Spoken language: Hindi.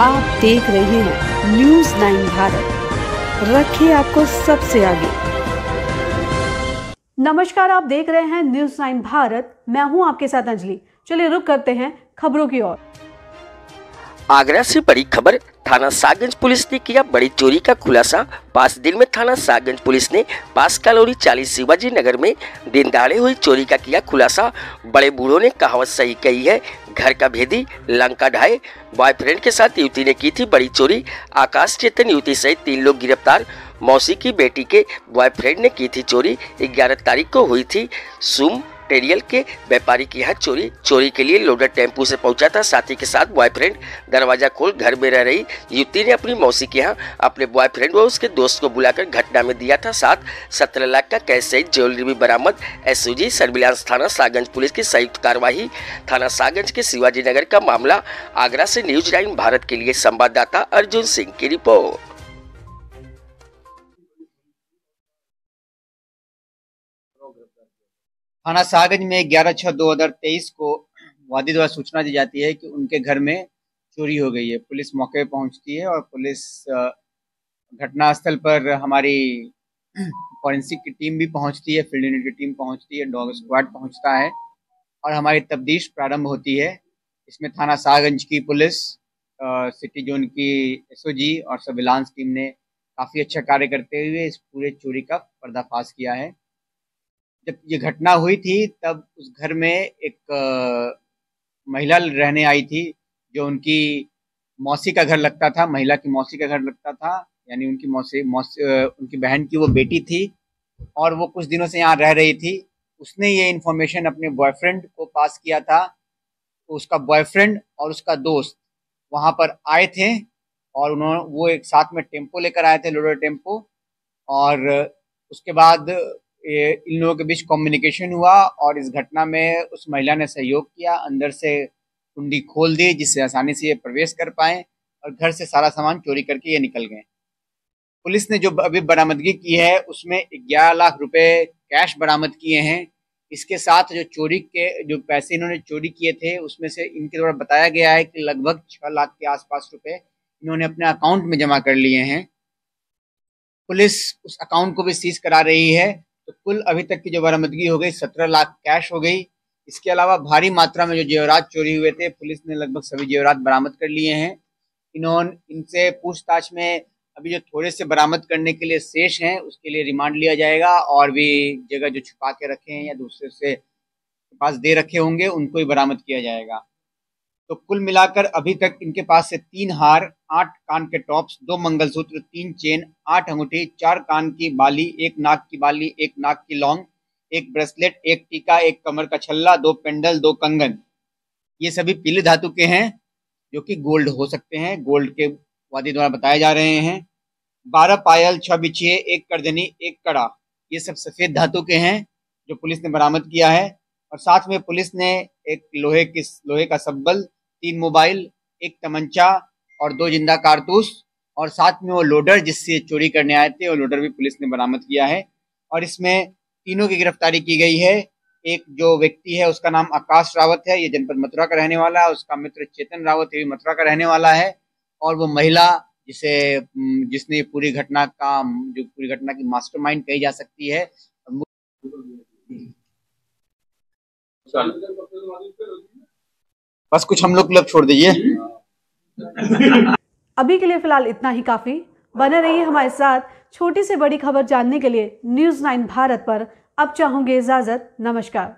आप देख रहे हैं न्यूज़ नाइन भारत। रखिए आपको सबसे आगे। नमस्कार, आप देख रहे हैं न्यूज़ नाइन भारत। मैं हूँ आपके साथ अंजलि। चलिए रुक करते हैं खबरों की ओर। आगरा से बड़ी खबर, थाना सागंज पुलिस ने किया बड़ी चोरी का खुलासा। पाँच दिन में थाना सागंज पुलिस ने पास कलोरी चालीस शिवाजी नगर में दिन दहाड़े हुई चोरी का किया खुलासा। बड़े बूढ़ों ने कहावत सही कही है, घर का भेदी, लंका ढाए। बॉयफ्रेंड के साथ युवती ने की थी बड़ी चोरी। आकाश चेतन युवती सहित तीन लोग गिरफ़्तार। मौसी की बेटी के बॉयफ्रेंड ने की थी चोरी। ग्यारह तारीख को हुई थी सुम मटेरियल के व्यापारी की यहाँ चोरी चोरी के लिए लोडर टेंपू से पहुँचा था साथी के साथ बॉयफ्रेंड दरवाज़ा खोल घर में रह रही युवती ने अपनी मौसी के यहाँ अपने बॉयफ्रेंड व उसके दोस्त को बुलाकर घटना में दिया था साथ। सत्रह लाख का कैश सहित ज्वेलरी भी बरामद। एस सर्विलांस थाना सागंज पुलिस की संयुक्त कार्यवाही। थाना सागंज के शिवाजी नगर का मामला। आगरा से न्यूज़ लाइन भारत के लिए संवाददाता अर्जुन सिंह की रिपोर्ट। थाना सागंज में ग्यारह छह दो हज़ार तेईस को वादी द्वारा सूचना दी जाती है कि उनके घर में चोरी हो गई है। पुलिस मौके पर पहुँचती है और पुलिस घटनास्थल पर हमारी फॉरेंसिक की टीम भी पहुँचती है, फ़ील्ड यूनिट की टीम पहुँचती है, डॉग स्क्वाड पहुँचता है और हमारी तब्दीश प्रारंभ होती है। इसमें थाना सागंज की पुलिस सिटी जोन की एसओजी और सर्विलांस टीम ने काफ़ी अच्छा कार्य करते हुए इस पूरे चोरी का पर्दाफाश किया है। जब ये घटना हुई थी, तब उस घर में एक महिला रहने आई थी, जो उनकी मौसी का घर लगता था, महिला की मौसी का घर लगता था, यानी उनकी मौसी मौसी उनकी बहन की वो बेटी थी, और वो कुछ दिनों से यहाँ रह रही थी। उसने ये इन्फॉर्मेशन अपने बॉयफ्रेंड को पास किया था तो उसका बॉयफ्रेंड और उसका दोस्त वहाँ पर आए थे, और उन्होंने वो एक साथ में टेंपो लेकर आए थे लोडर टेंपो, और उसके बाद इन लोगों के बीच कम्युनिकेशन हुआ और इस घटना में उस महिला ने सहयोग किया, अंदर से कुंडी खोल दी जिससे आसानी से ये प्रवेश कर पाए और घर से सारा सामान चोरी करके ये निकल गए। पुलिस ने जो अभी बरामदगी की है, उसमें ग्यारह लाख रुपए कैश बरामद किए हैं। इसके साथ जो चोरी के, जो पैसे इन्होंने चोरी किए थे, उसमें से इनके द्वारा बताया गया है कि लगभग छह लाख के आसपास रुपए इन्होंने अपने अकाउंट में जमा कर लिए हैं। पुलिस उस अकाउंट को भी सीज करा रही है तो कुल अभी तक की जो बरामदगी हो गई, सत्रह लाख कैश हो गई। इसके अलावा भारी मात्रा में जो जेवरात चोरी हुए थे, पुलिस ने लगभग सभी जेवरात बरामद कर लिए हैं। इन्होंने, इनसे पूछताछ में अभी जो थोड़े से बरामद करने के लिए शेष हैं, उसके लिए रिमांड लिया जाएगा और भी जगह जो छुपा के रखे हैं या दूसरे से पास दे रखे होंगे, उनको ही बरामद किया जाएगा। तो कुल मिलाकर अभी तक इनके पास से तीन हार, आठ कान के टॉप्स, दो मंगलसूत्र, तीन चेन, आठ अंगूठी, चार कान की बाली, एक नाक की बाली, एक नाक की लौंग, एक ब्रेसलेट, एक टीका, एक कमर का छल्ला, दो पेंडल, दो कंगन। ये सभी पीले धातु के हैं, जो कि गोल्ड हो सकते हैं, गोल्ड के वादी द्वारा बताए जा रहे हैं। बारह पायल, छह बिछिए, एक करदनी एक कड़ा। ये सब सफ़ेद धातु के हैं, जो पुलिस ने बरामद किया है। और साथ में पुलिस ने एक लोहे की, लोहे का सब्बल तीन मोबाइल, एक तमंचा और दो ज़िंदा कारतूस और साथ में वो लोडर जिससे चोरी करने आए थे, वो लोडर भी पुलिस ने बरामद किया है। और इसमें तीनों की गिरफ्तारी की गई है। एक जो व्यक्ति है, उसका नाम आकाश रावत है, ये जनपद मथुरा का रहने वाला है। उसका मित्र चेतन रावत, ये मथुरा का रहने वाला है। और वो महिला, जिसे जिसने पूरी घटना का, जो पूरी घटना की मास्टरमाइंड कही जा सकती है। बस कुछ हम लोग क्लब छोड़ दीजिए। अभी के लिए फ़िलहाल इतना ही काफ़ी। बने रहिए हमारे साथ छोटी से बड़ी खबर जानने के लिए न्यूज़ नाइन भारत पर। अब चाहूँगे इजाज़त। नमस्कार।